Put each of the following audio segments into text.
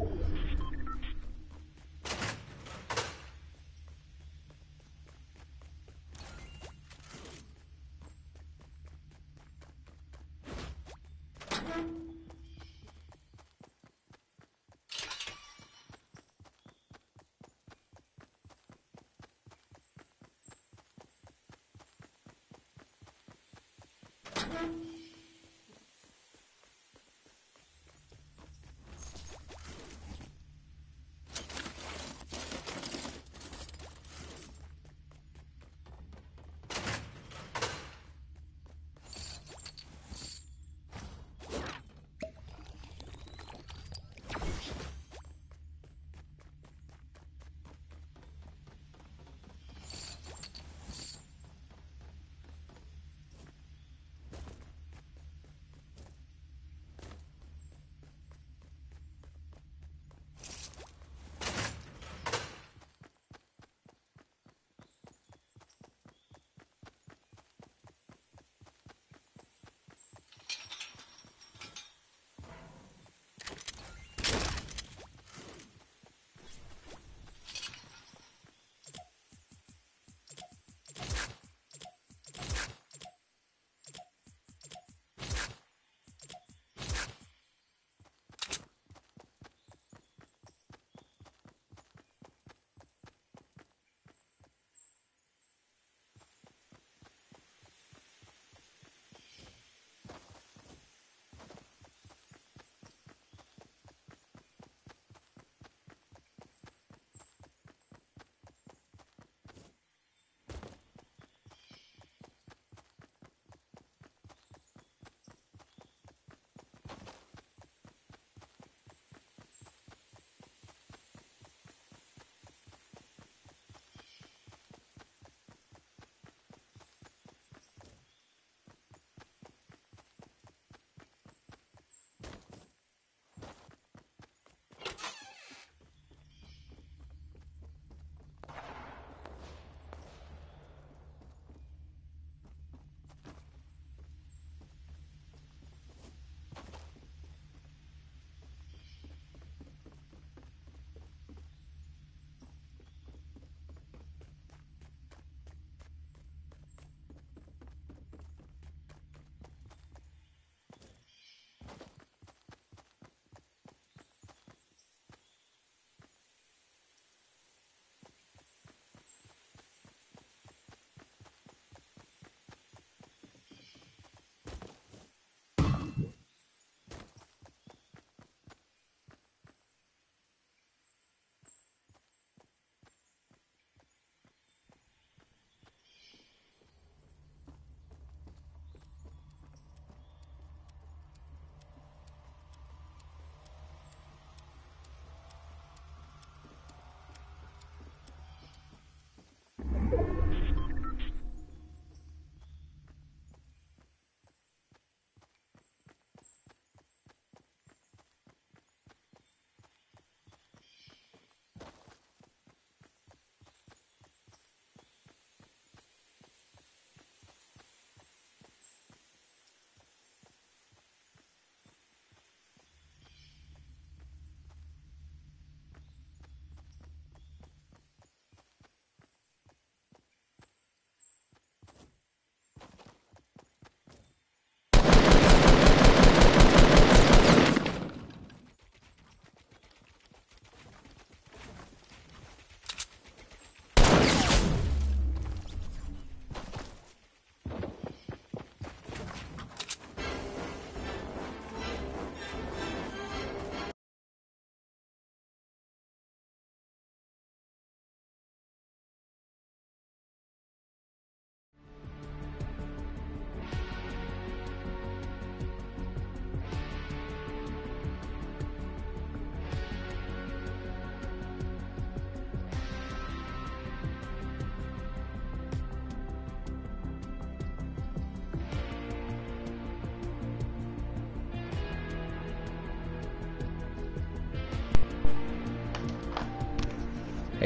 you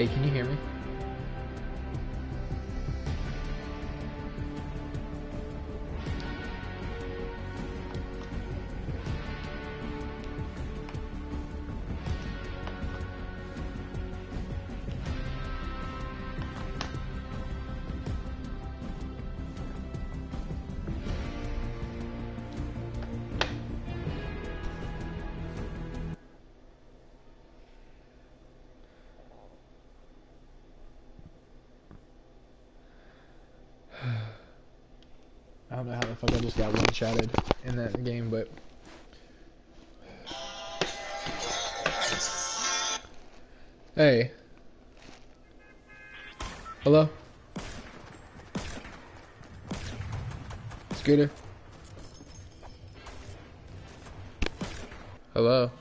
Hey, can you hear me? I don't know how the fuck I just got one shotted in that game, but. Hey. Hello? Scooter? Hello?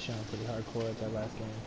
Shown pretty hardcore at that last game.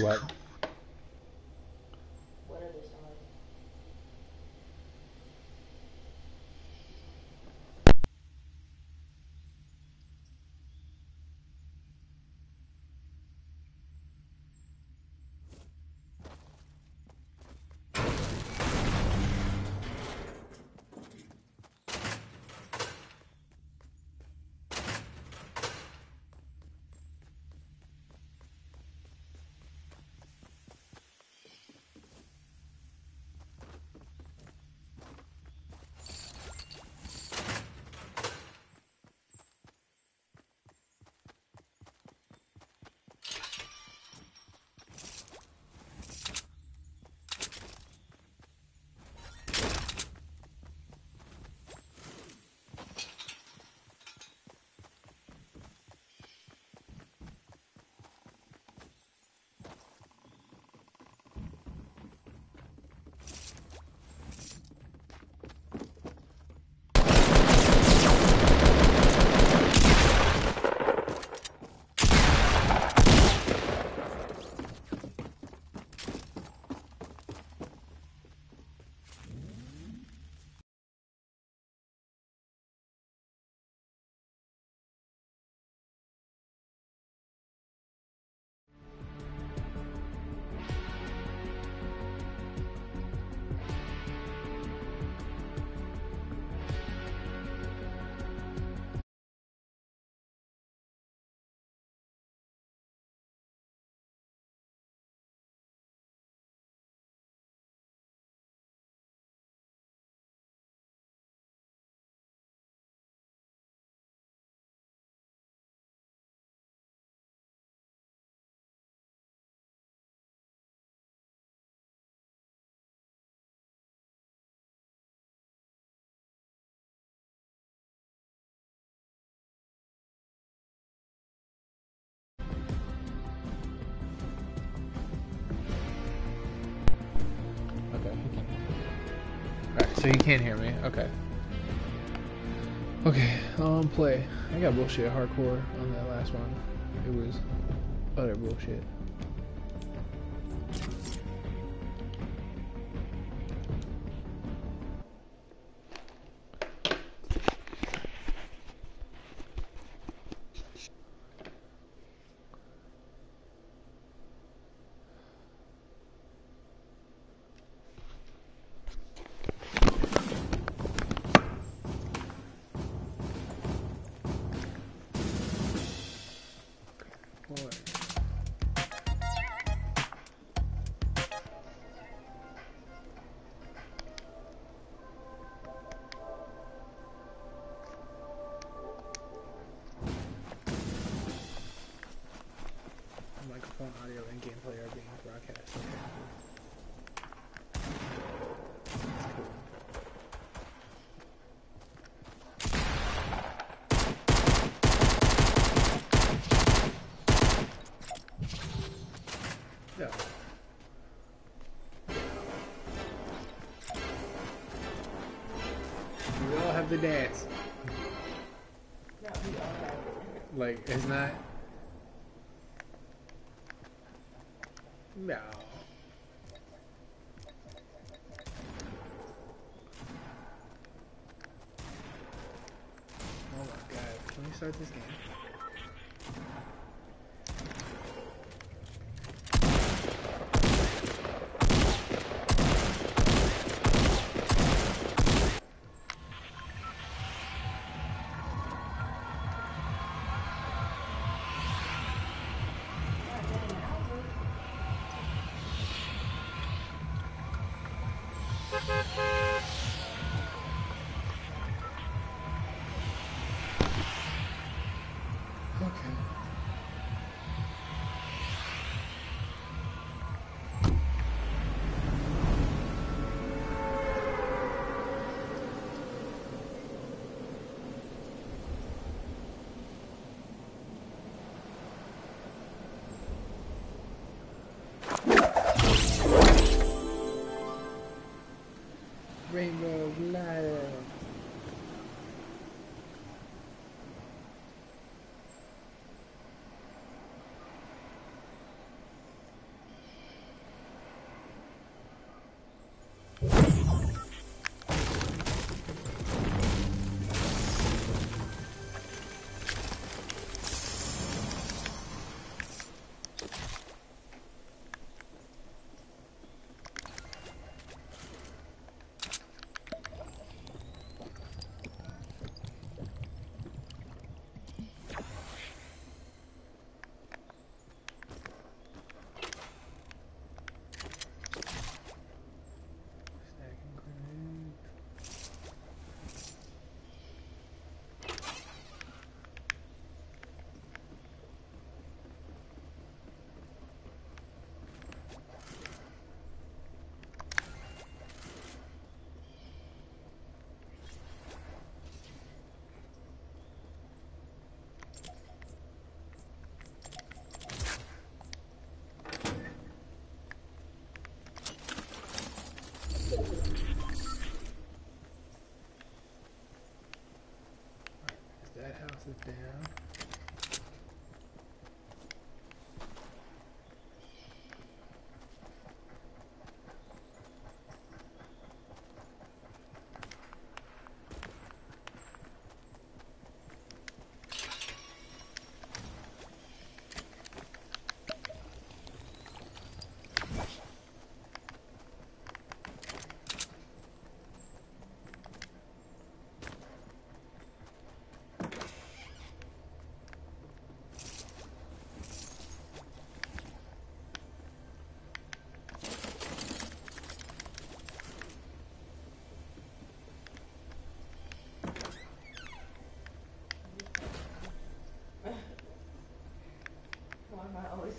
What? What so he can't hear me. Okay. Okay, um, play. I got bullshit hardcore on that last one. It was utter bullshit. Dance. Like, it's not. Rainbow That house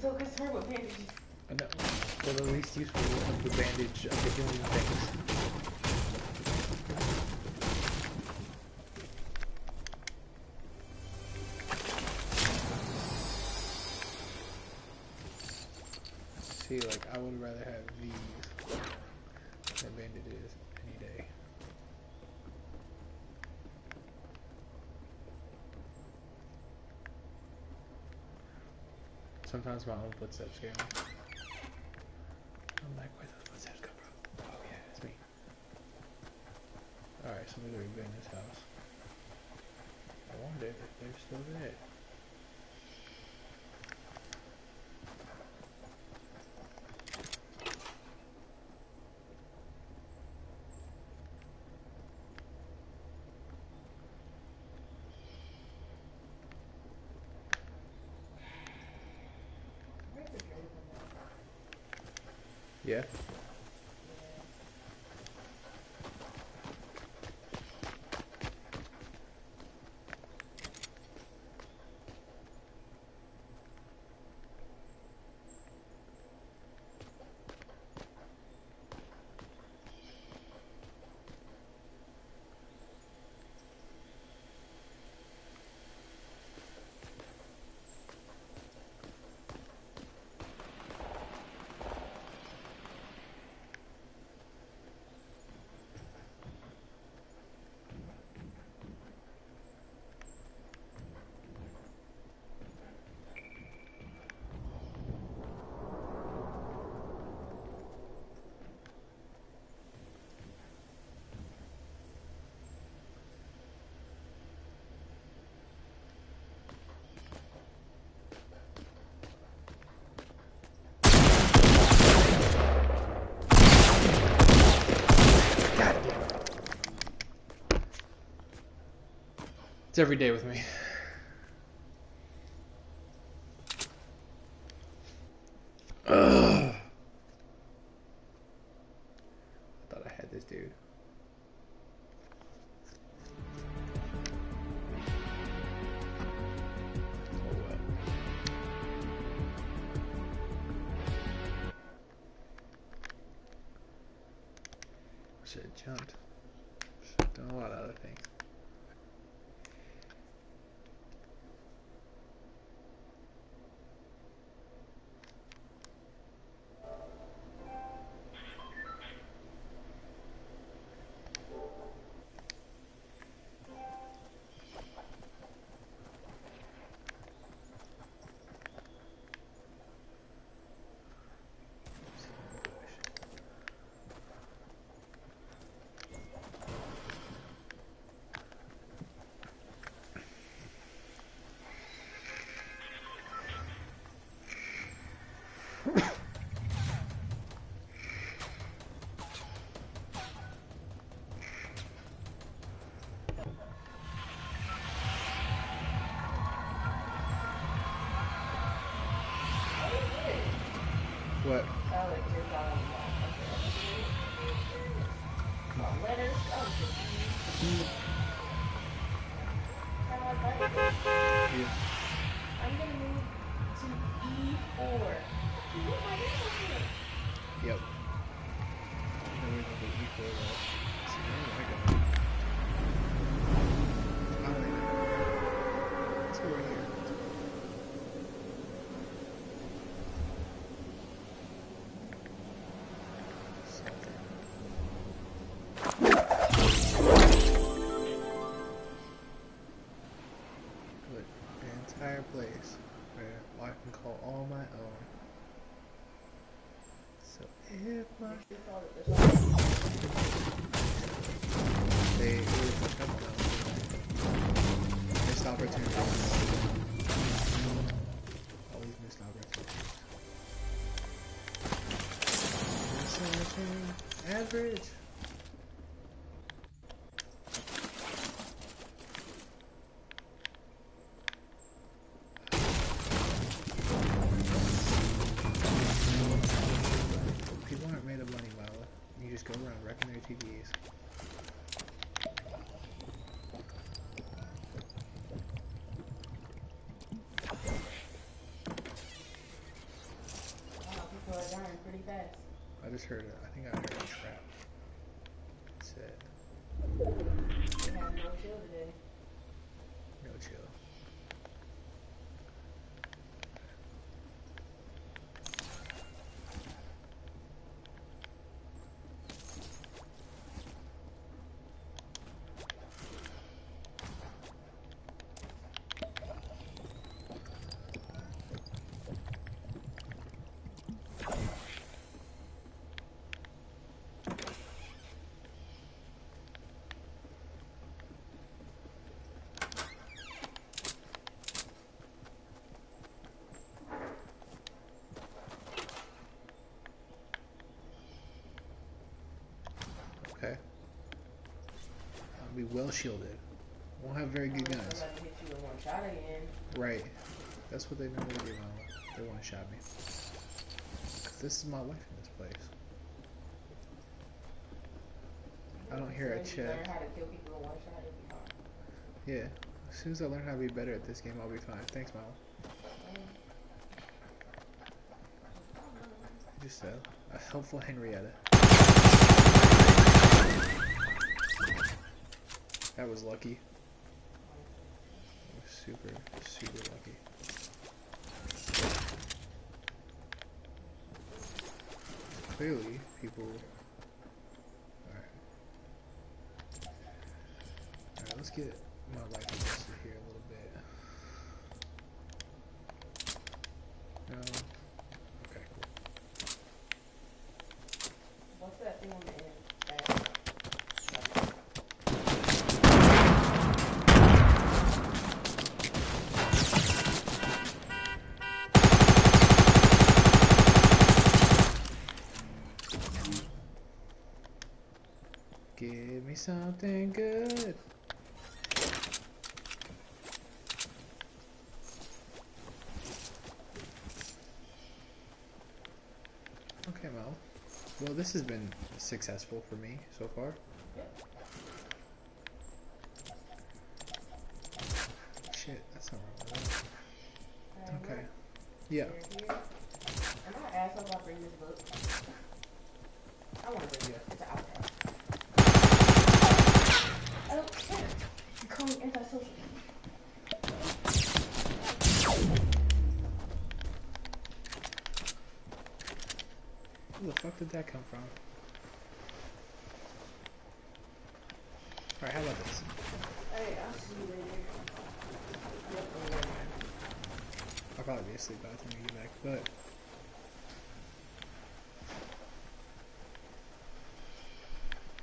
so concerned with bandages? Well, the least useful of the bandage of the healing things. Sometimes my own footsteps scare me. I'm like, where those footsteps come from? Oh yeah, it's me. Alright, so we're gonna be in this house. I wonder if they're still there. Yeah. It's every day with me. They missed opportunities. Missed opportunities. Always missed opportunities. Average. just heard that. be well shielded. Won't have very good guns. Right. That's what they normally do now. They want to shot me. This is my life in this place. I don't hear a check. Yeah. As soon as I learn how to be better at this game, I'll be fine. Thanks, Mom. Just so. A helpful Henrietta. That was lucky. Super, super lucky. Clearly, people. Alright. Alright, let's get my life adjusted here a little bit. No. Okay, cool. What's that thing on the end? That- Give me something good. Okay, Mel. Well, this has been successful for me so far. Shit, that's not wrong with Alright, that. Okay. Yeah. From? Alright, how about this? Hey, I'll see you later. Yep. I'll probably be asleep by the time we get back, but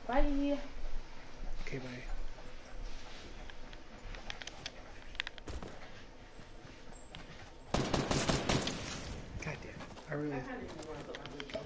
Bye. okay, bye. God damn it. I really I kind of just want to put my boots on.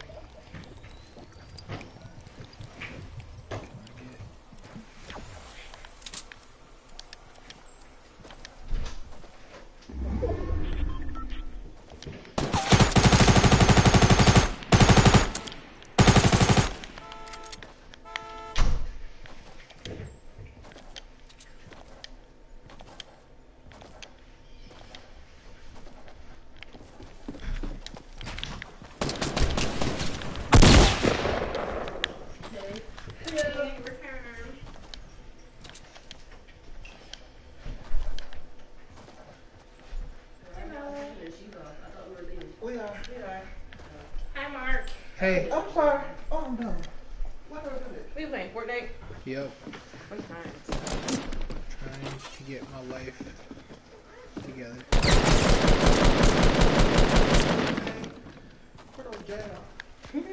wanna get We are. Hi, Mark. Hey. I'm sorry. Oh no. What are I do? We playing Fortnite? Yep. What time? Trying to get my life together. Put on jail.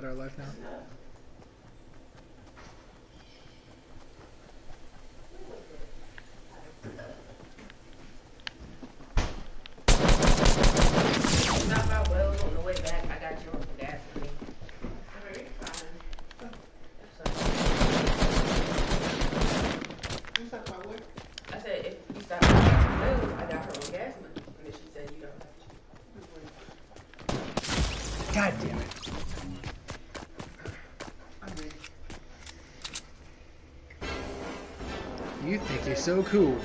that our life now? Stop by Wells on the way back. I got you on some gas for me. Alright, fine. You said my what? I said, if you stop by Wells, I got her on gas money. And then she said, you don't have to. God damn it. I'm ready. You think you're so cool.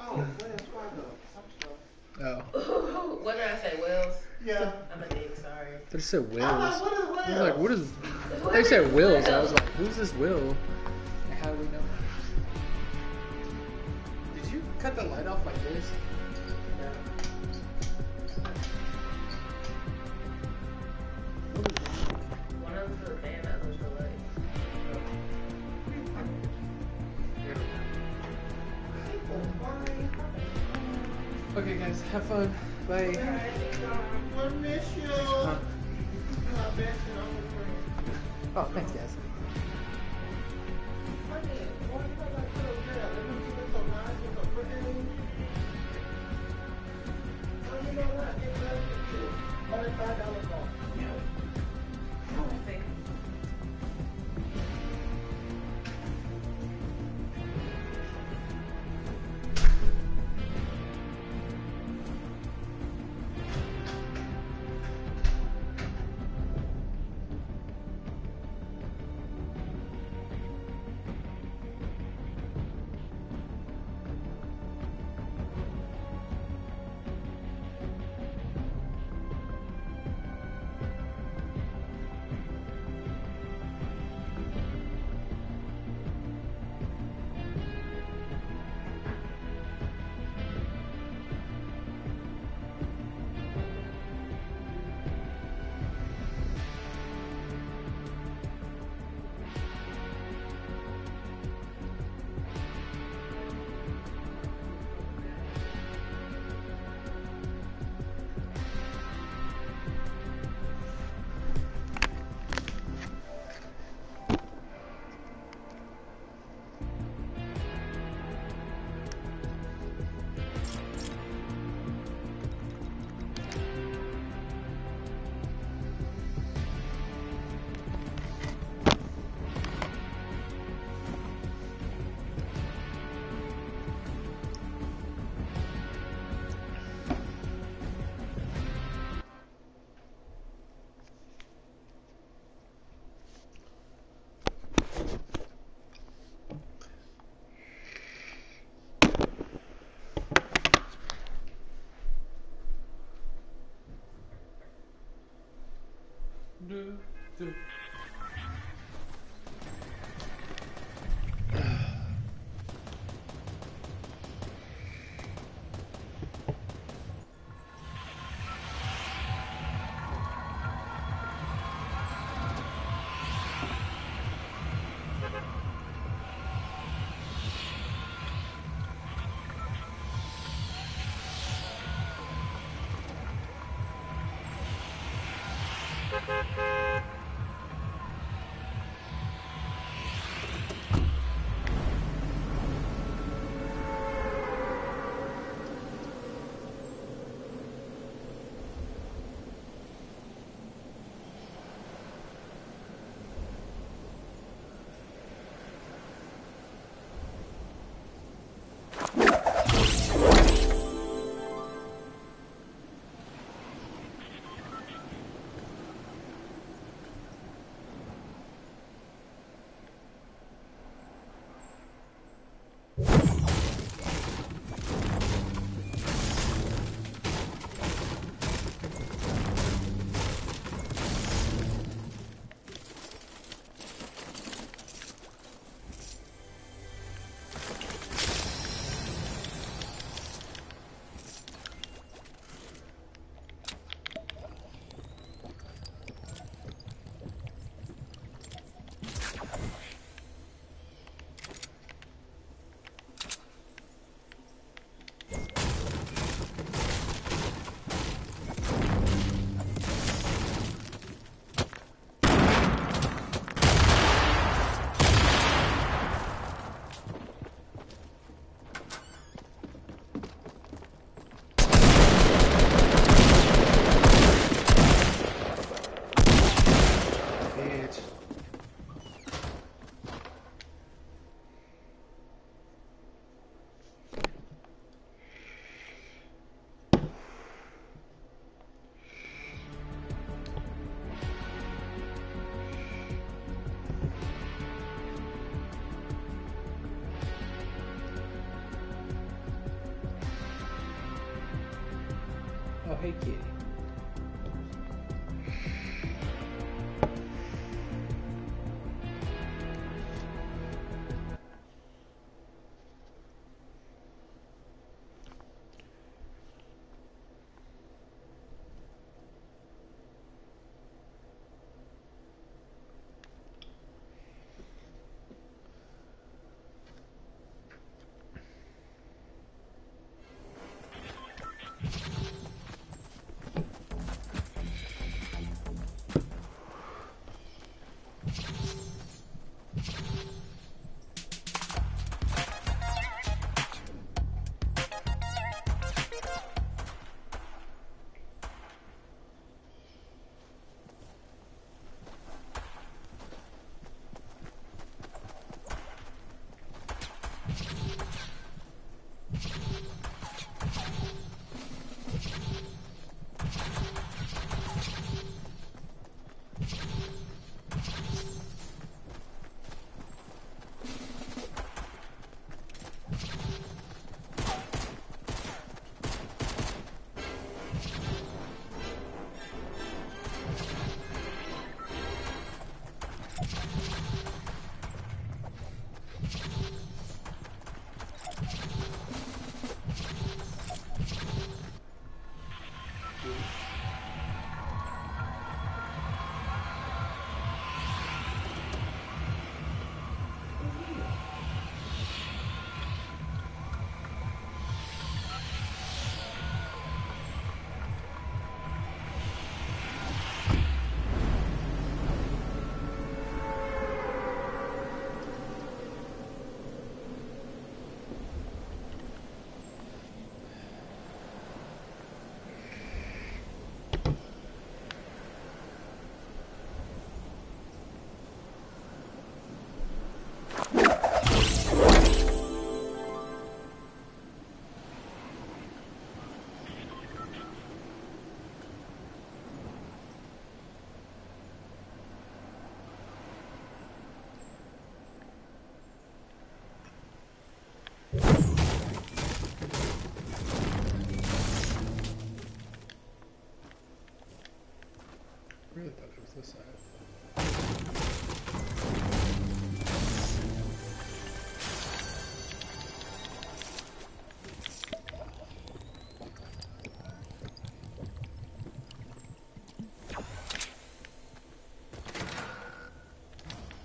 Oh, where's Fargo? I'm slow. Oh. what did I say, Wills? Yeah. I'm a dick, sorry. They said I'm Wills. like, oh, what is I was like, what is. They said Wills. I was like, who's this Will?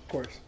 Of course.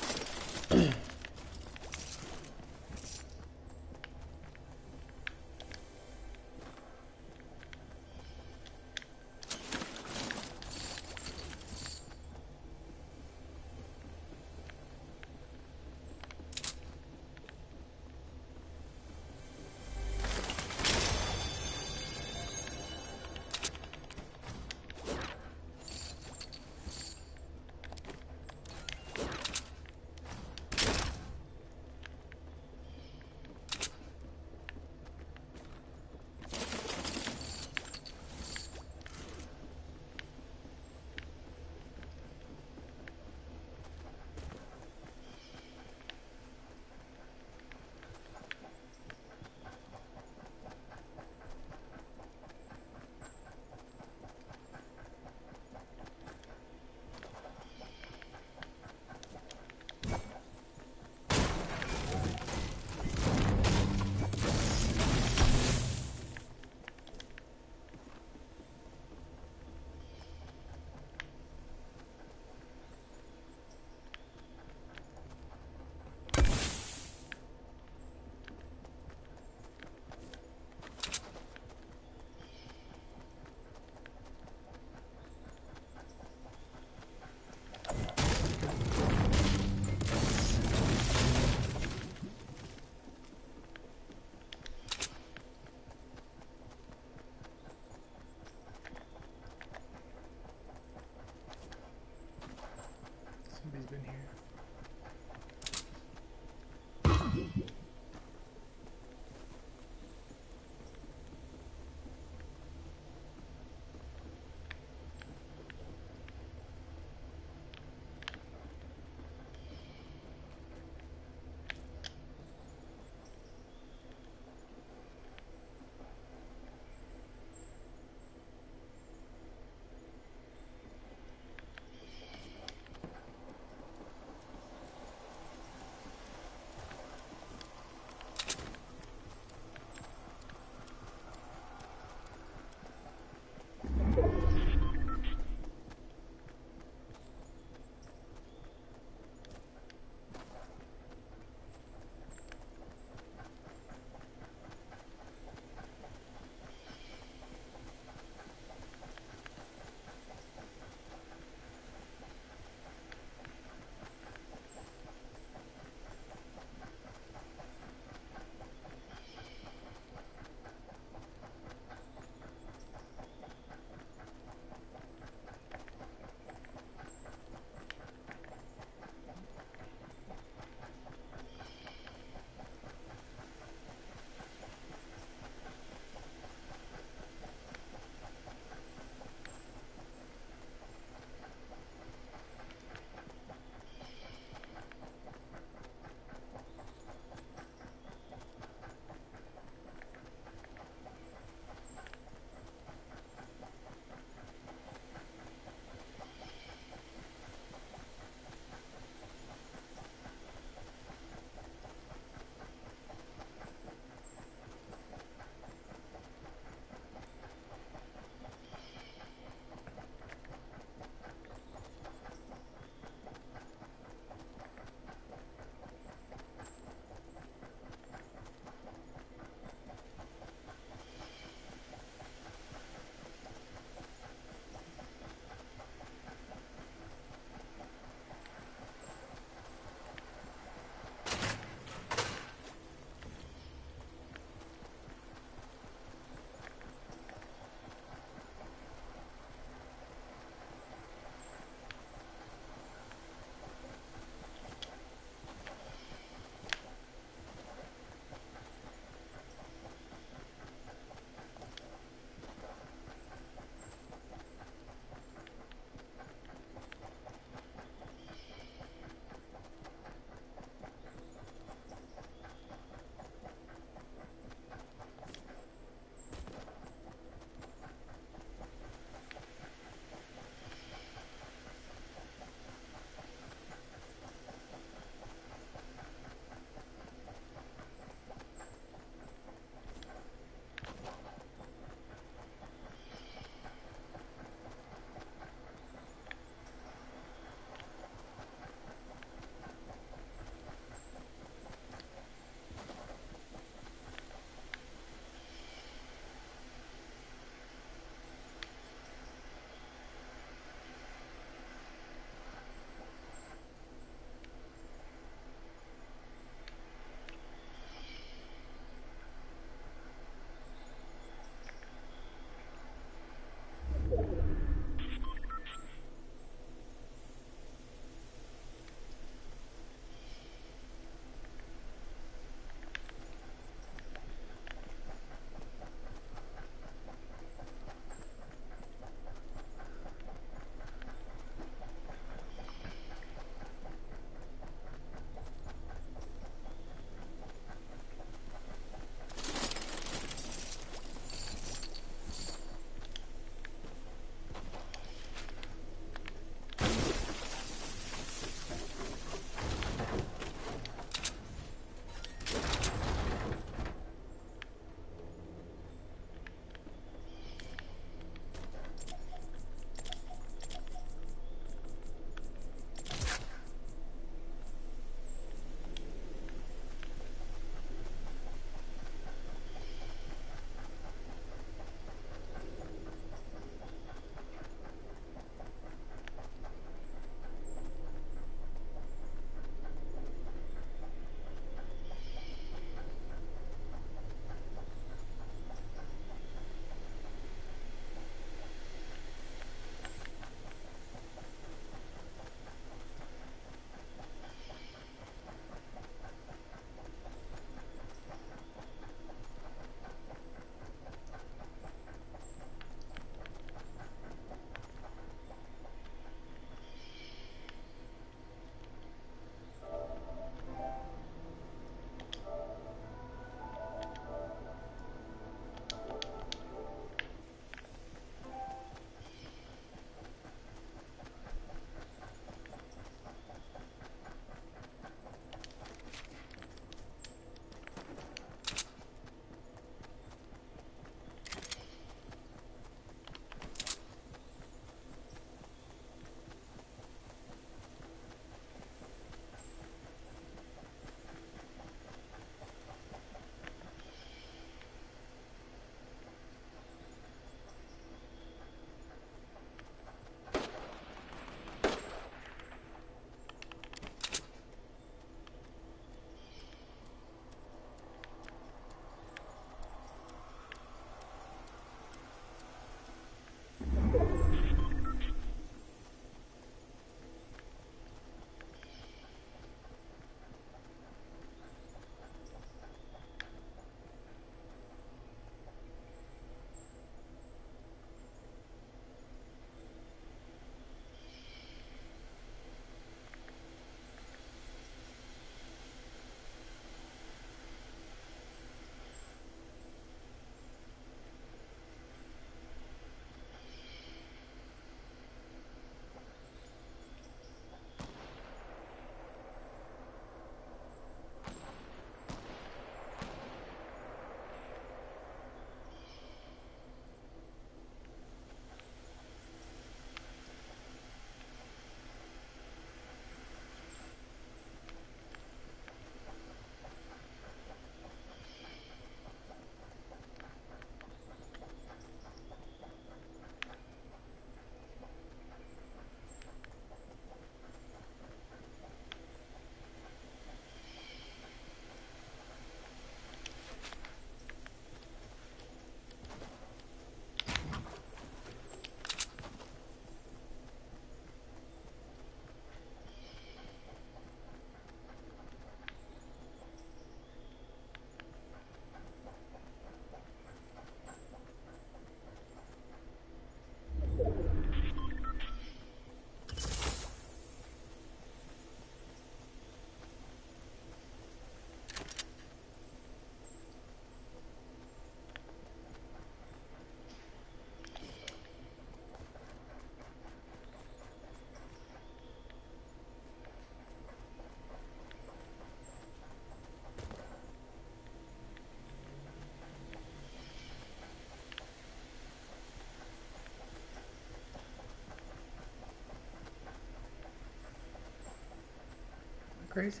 Crazy?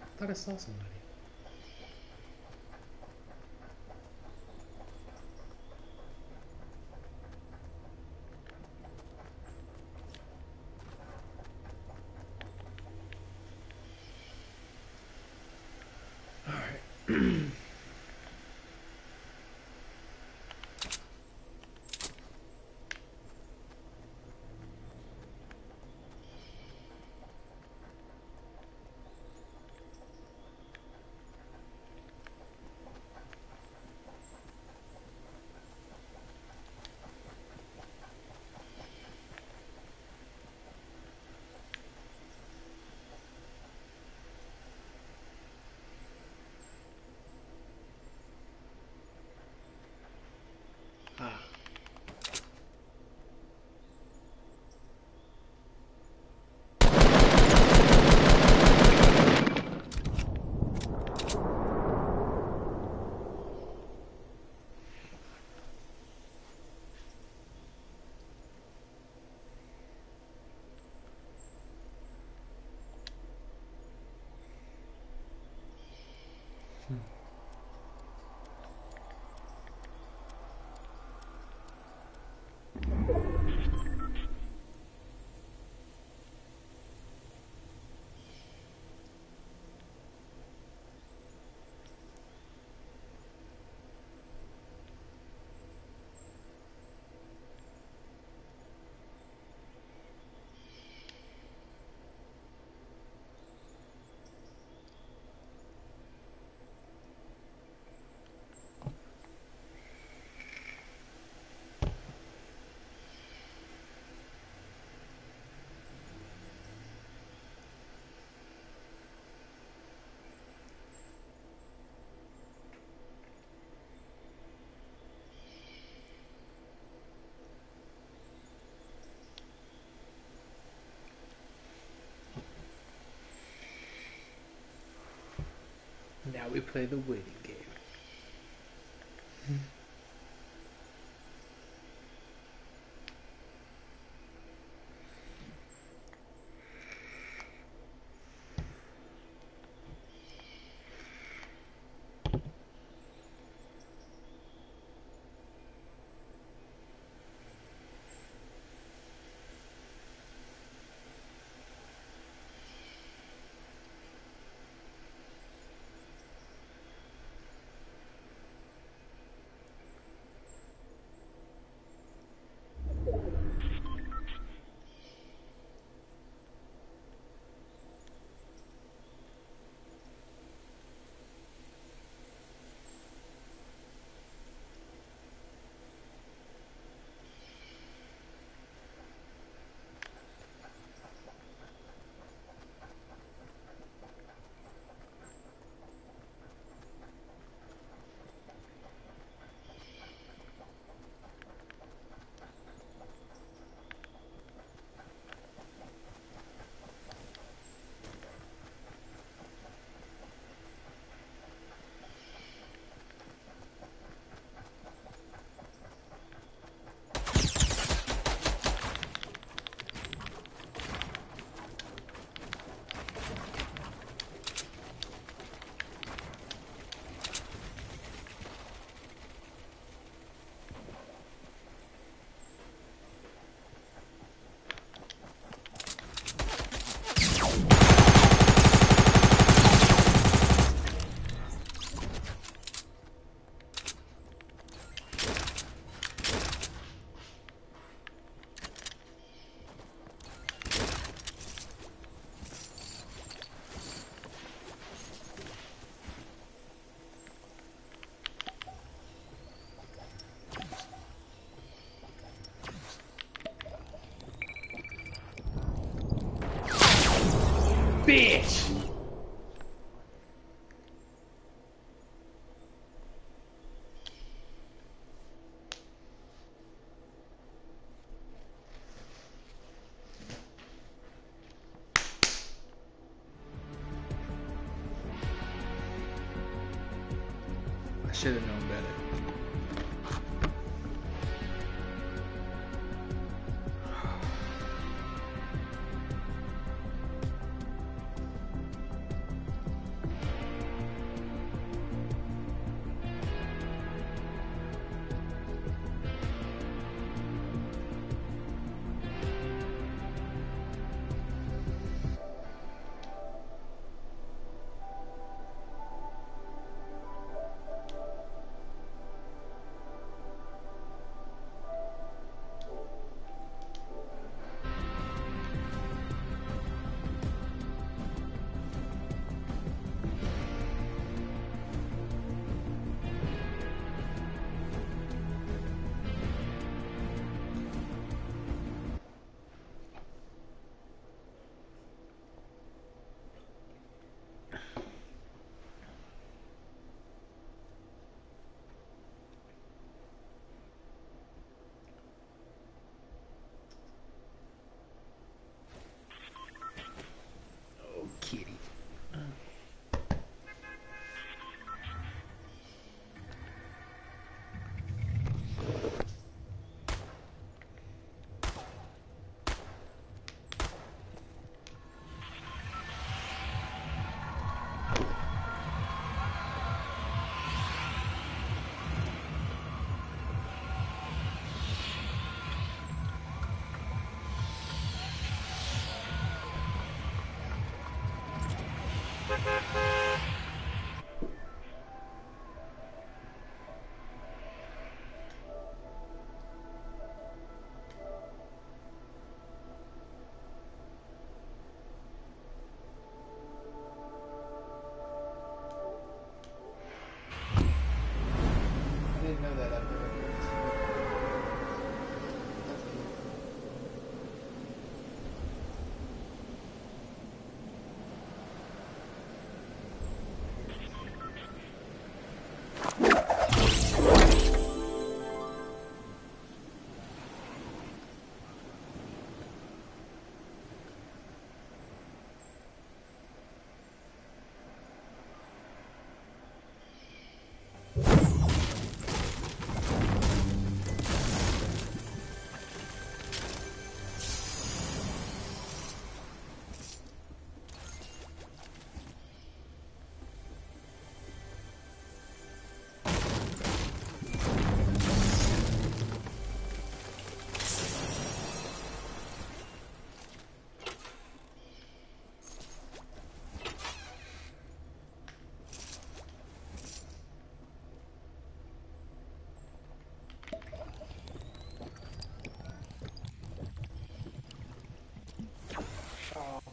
I thought I saw somebody. We play the waiting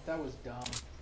that was dumb.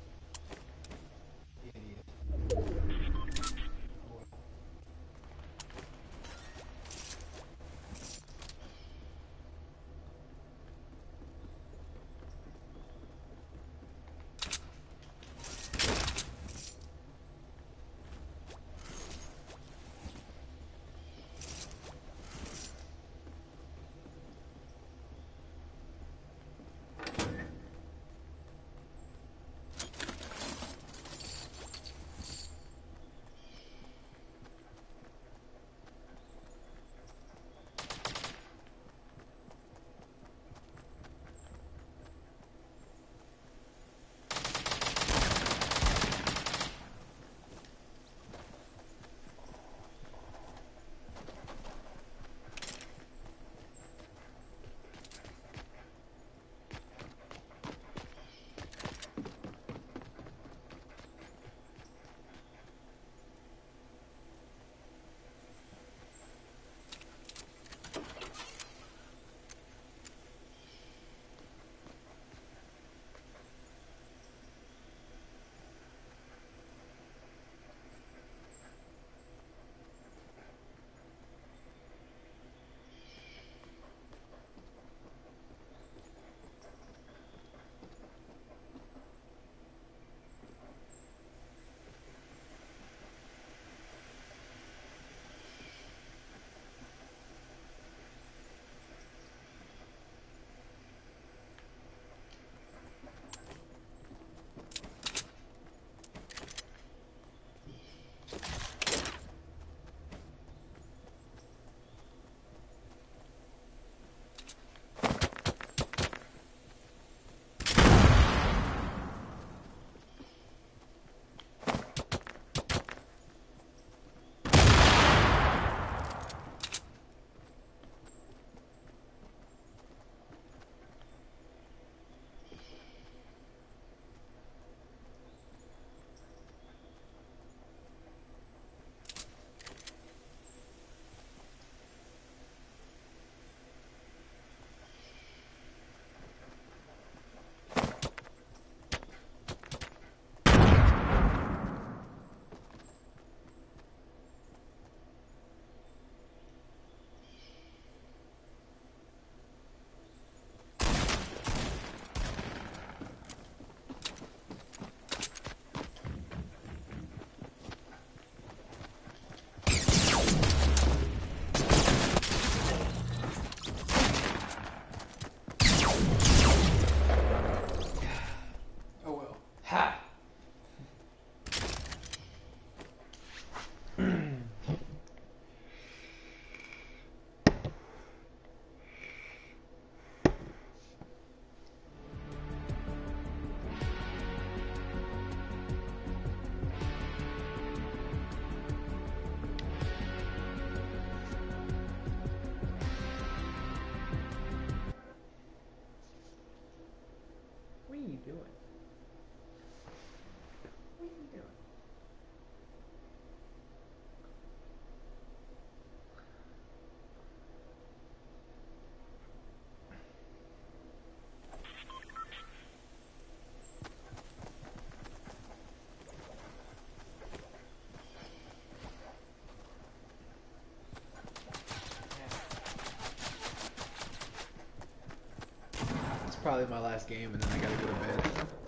Probably my last game, and then I gotta go to bed.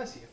Спасибо.